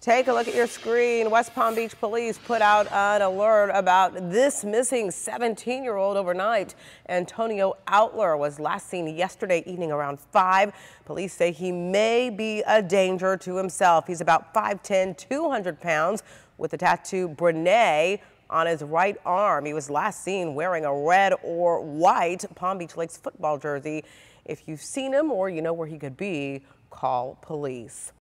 Take a look at your screen. West Palm Beach police put out an alert about this missing 17-year-old overnight. Antonio Outler was last seen yesterday evening around 5. Police say he may be a danger to himself. He's about 5'10", 200 pounds with a tattoo Brene on his right arm. He was last seen wearing a red or white Palm Beach Lakes football jersey. If you've seen him or you know where he could be, call police.